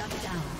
Shut down.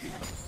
Yeah.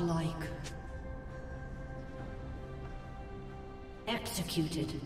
Godlike. Executed.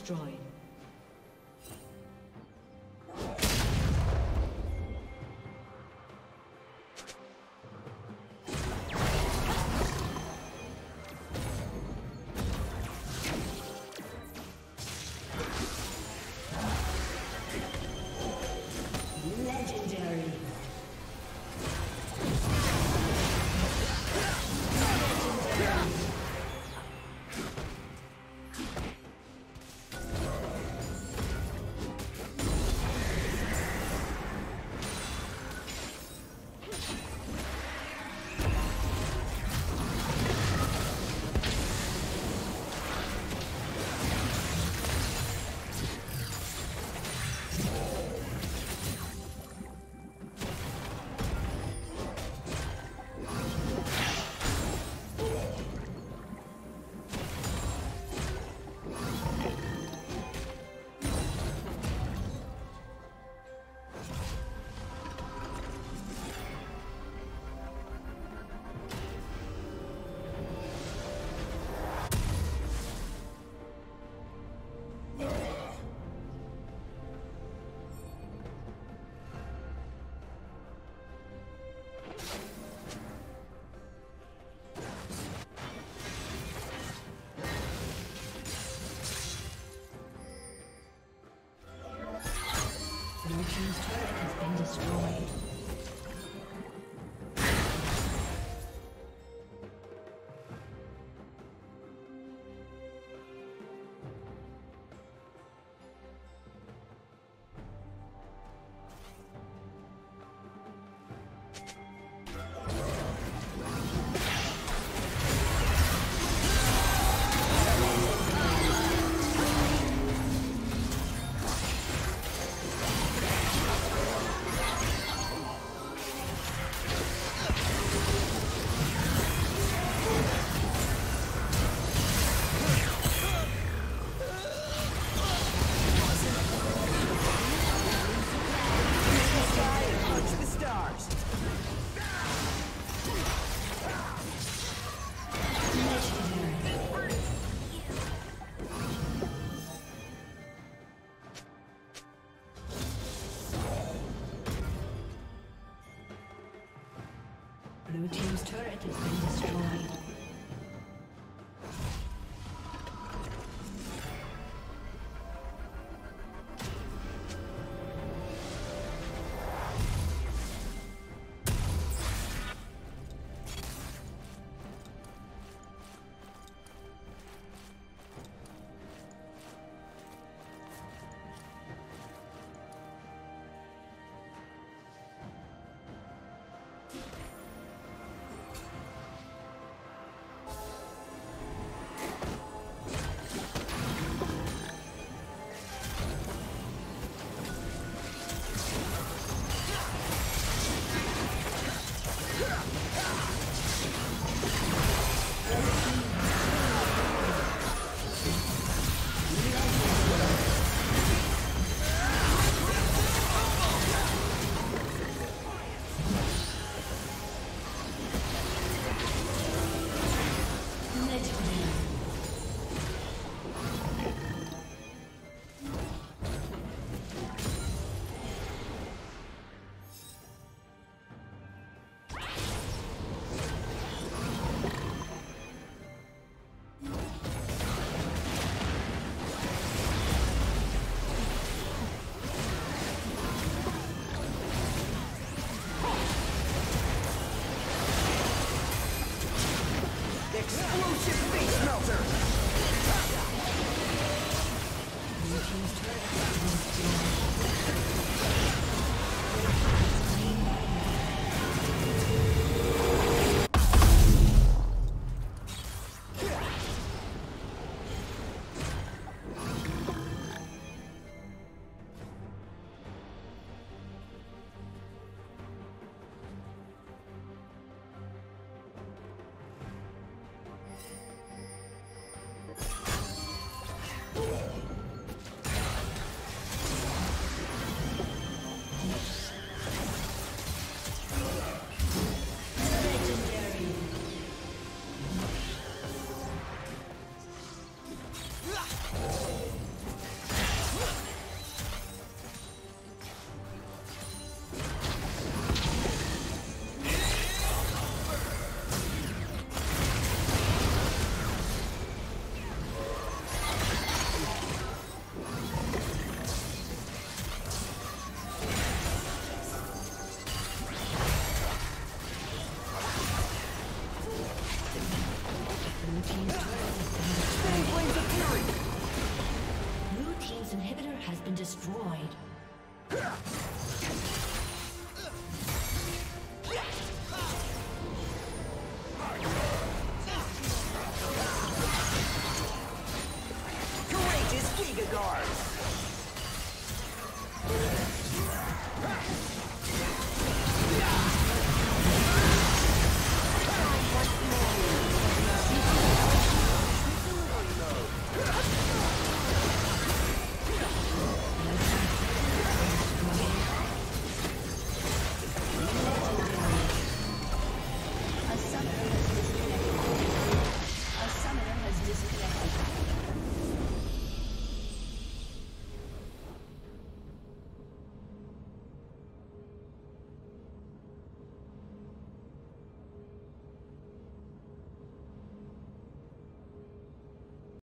destroyed. Double kill. the guards.